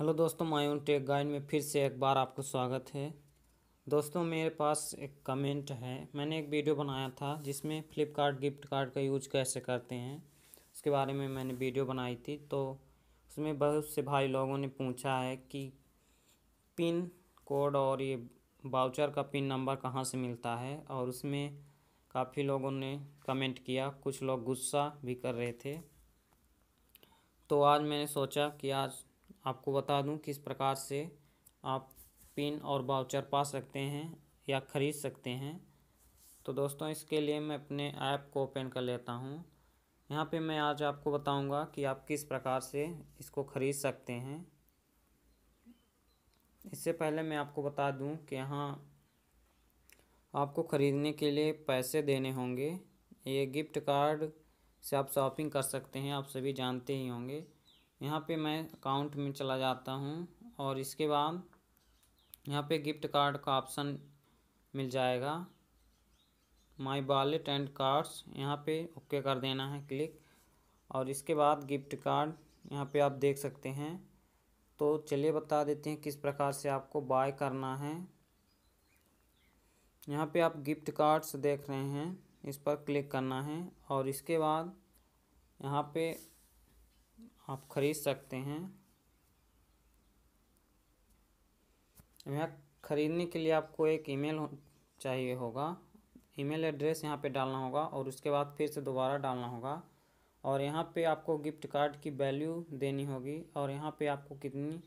Hello दोस्तों मायून take guide में फिर से एक बार आपको स्वागत है। दोस्तों, मेरे पास एक कमेंट है। मैंने एक वीडियो बनाया था जिसमें फ़्लिपकार्ट गिफ्ट कार्ड का यूज़ कैसे करते हैं, उसके बारे में मैंने वीडियो बनाई थी। तो उसमें बहुत से भाई लोगों ने पूछा है कि पिन कोड और ये बाउचर का पिन नंबर कहाँ से मिलता है, और उसमें काफ़ी लोगों ने कमेंट किया। कुछ लोग गुस्सा भी कर रहे थे। तो आज मैंने सोचा कि आज आपको बता दूँ किस प्रकार से आप पिन और बाउचर पा सकते हैं या ख़रीद सकते हैं। तो दोस्तों, इसके लिए मैं अपने ऐप को ओपन कर लेता हूँ। यहाँ पे मैं आज आपको बताऊँगा कि आप किस प्रकार से इसको ख़रीद सकते हैं। इससे पहले मैं आपको बता दूँ कि यहाँ आपको ख़रीदने के लिए पैसे देने होंगे। ये गिफ्ट कार्ड से आप शॉपिंग कर सकते हैं, आप सभी जानते ही होंगे। यहाँ पे मैं अकाउंट में चला जाता हूँ और इसके बाद यहाँ पे गिफ्ट कार्ड का ऑप्शन मिल जाएगा। माय वॉलेट एंड कार्ड्स यहाँ पे ओके कर देना है क्लिक और इसके बाद गिफ्ट कार्ड यहाँ पे आप देख सकते हैं। तो चलिए बता देते हैं किस प्रकार से आपको बाय करना है। यहाँ पे आप गिफ्ट कार्ड्स देख रहे हैं, इस पर क्लिक करना है। और इसके बाद यहाँ पे आप ख़रीद सकते हैं। यहाँ ख़रीदने के लिए आपको एक ईमेल चाहिए होगा। ईमेल एड्रेस यहाँ पे डालना होगा और उसके बाद फिर से दोबारा डालना होगा। और यहाँ पे आपको गिफ्ट कार्ड की वैल्यू देनी होगी और यहाँ पे आपको कितनी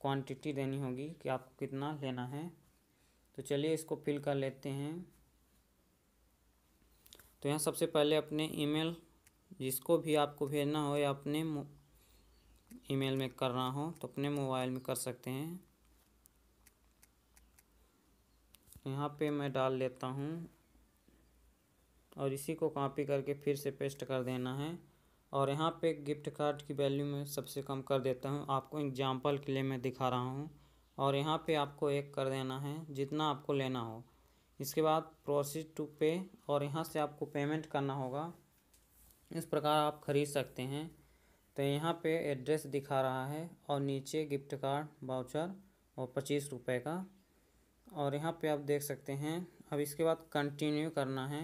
क्वांटिटी देनी होगी कि आपको कितना लेना है। तो चलिए इसको फिल कर लेते हैं। तो यहाँ सबसे पहले अपने ईमेल, जिसको भी आपको भेजना हो या अपने ईमेल में करना हो तो अपने मोबाइल में कर सकते हैं। यहाँ पे मैं डाल लेता हूँ और इसी को कॉपी करके फिर से पेस्ट कर देना है। और यहाँ पे गिफ्ट कार्ड की वैल्यू में सबसे कम कर देता हूँ। आपको एग्जांपल के लिए मैं दिखा रहा हूँ। और यहाँ पे आपको एक कर देना है जितना आपको लेना हो। इसके बाद प्रोसीड टू पे और यहाँ से आपको पेमेंट करना होगा। इस प्रकार आप ख़रीद सकते हैं। तो यहाँ पे एड्रेस दिखा रहा है और नीचे गिफ्ट कार्ड, वाउचर और पच्चीस रुपये का। और यहाँ पे आप देख सकते हैं, अब इसके बाद कंटिन्यू करना है।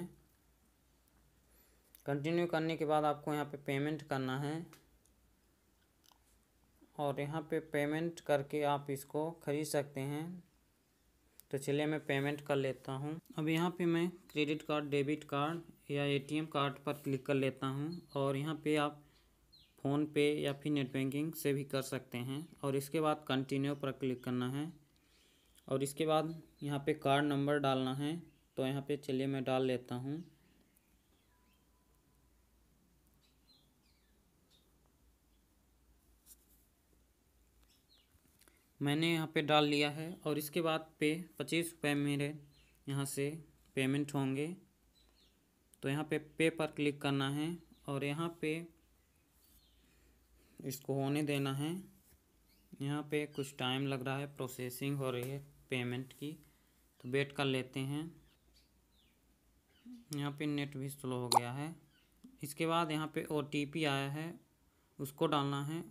कंटिन्यू करने के बाद आपको यहाँ पे पेमेंट करना है। और यहाँ पे पेमेंट करके आप इसको ख़रीद सकते हैं। तो चलिए मैं पेमेंट कर लेता हूँ। अब यहाँ पे मैं क्रेडिट कार्ड डेबिट कार्ड या एटीएम कार्ड पर क्लिक कर लेता हूँ। और यहाँ पे आप फ़ोन पे या फिर नेट बैंकिंग से भी कर सकते हैं। और इसके बाद कंटिन्यू पर क्लिक करना है। और इसके बाद यहाँ पे कार्ड नंबर डालना है। तो यहाँ पे चलिए मैं डाल लेता हूँ। मैंने यहाँ पे डाल लिया है। और इसके बाद पे पच्चीस रुपये मेरे यहाँ से पेमेंट होंगे। तो यहाँ पे पे पर क्लिक करना है। और यहाँ पे इसको होने देना है। यहाँ पे कुछ टाइम लग रहा है प्रोसेसिंग हो रही है पेमेंट की। तो वेट कर लेते हैं। यहाँ पे नेट भी स्लो हो गया है। इसके बाद यहाँ पे ओटीपी आया है। उसको डालना है।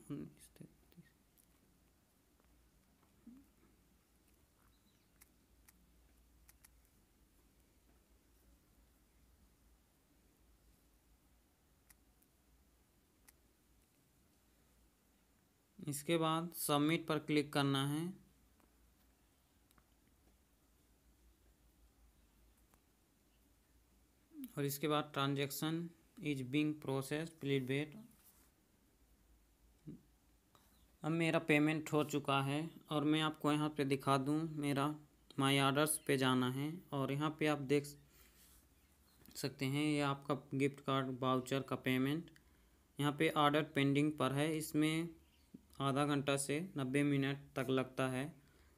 इसके बाद सबमिट पर क्लिक करना है। और इसके बाद transaction is being process please wait अब मेरा पेमेंट हो चुका है और मैं आपको यहाँ पे दिखा दूँ, मेरा माई आर्डर्स पे जाना है और यहाँ पे आप देख सकते हैं, ये आपका गिफ्ट कार्ड बाउचर का पेमेंट यहाँ पे आर्डर पेंडिंग पर है, इसमें आधा घंटा से नब्बे मिनट तक लगता है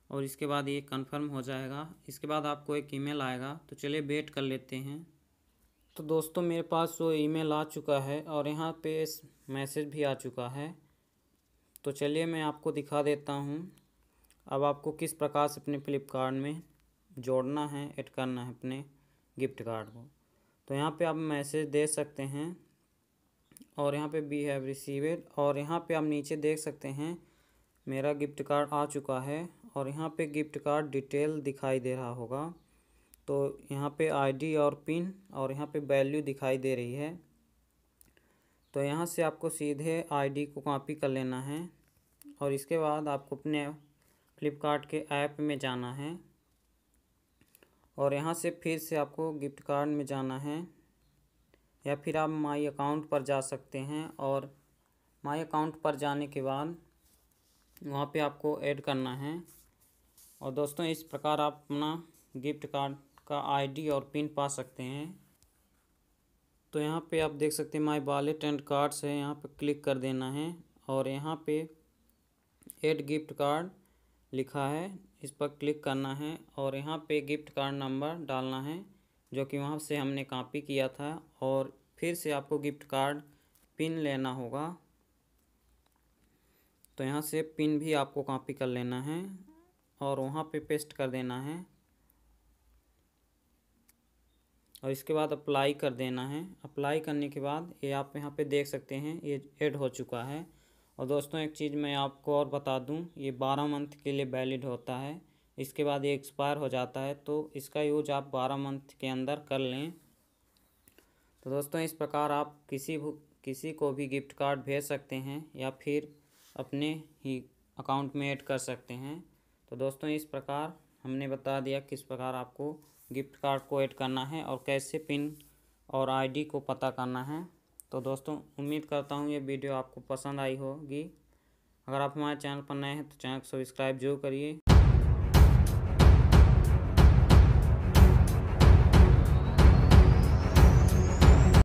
और इसके बाद ये कंफर्म हो जाएगा। इसके बाद आपको एक ईमेल आएगा। तो चलिए वेट कर लेते हैं। तो दोस्तों, मेरे पास वो ईमेल आ चुका है और यहाँ पे मैसेज भी आ चुका है। तो चलिए मैं आपको दिखा देता हूँ। अब आपको किस प्रकार से अपने फ्लिपकार्ट में जोड़ना है, ऐड करना है अपने गिफ्ट कार्ड को। तो यहाँ पे आप मैसेज दे सकते हैं। और यहाँ पे बी हैव रिसीवेड और यहाँ पे आप नीचे देख सकते हैं, मेरा गिफ्ट कार्ड आ चुका है और यहाँ पे गिफ्ट कार्ड डिटेल दिखाई दे रहा होगा। तो यहाँ पे आईडी और पिन और यहाँ पे वैल्यू दिखाई दे रही है। तो यहाँ से आपको सीधे आईडी को कॉपी कर लेना है और इसके बाद आपको अपने फ्लिपकार्ट के ऐप में जाना है। और यहाँ से फिर से आपको गिफ्ट कार्ड में जाना है। या फिर आप माई अकाउंट पर जा सकते हैं और माई अकाउंट पर जाने के बाद वहाँ पे आपको ऐड करना है। और दोस्तों, इस प्रकार आप अपना गिफ्ट कार्ड का आईडी और पिन पा सकते हैं। तो यहाँ पे आप देख सकते हैं माई वॉलेट एंड कार्ड्स है, यहाँ पे क्लिक कर देना है। और यहाँ पे एड गिफ्ट कार्ड लिखा है, इस पर क्लिक करना है। और यहाँ पे गिफ्ट कार्ड नंबर डालना है। जो कि वहाँ से हमने कॉपी किया था और फिर से आपको गिफ्ट कार्ड पिन लेना होगा। तो यहाँ से पिन भी आपको कॉपी कर लेना है और वहाँ पे पेस्ट कर देना है। और इसके बाद अप्लाई कर देना है। अप्लाई करने के बाद ये आप यहाँ पे देख सकते हैं, ये ऐड हो चुका है। और दोस्तों, एक चीज़ मैं आपको और बता दूँ, ये बारह मंथ के लिए वैलिड होता है। इसके बाद ये एक्सपायर हो जाता है तो इसका यूज़ आप बारह मंथ के अंदर कर लें। तो दोस्तों, इस प्रकार आप किसी किसी को भी गिफ्ट कार्ड भेज सकते हैं या फिर अपने ही अकाउंट में ऐड कर सकते हैं। तो दोस्तों, इस प्रकार हमने बता दिया किस प्रकार आपको गिफ्ट कार्ड को ऐड करना है और कैसे पिन और आईडी को पता करना है। तो दोस्तों, उम्मीद करता हूँ ये वीडियो आपको पसंद आई होगी। अगर आप हमारे चैनल पर नए हैं तो चैनल को सब्सक्राइब ज़रूर करिए।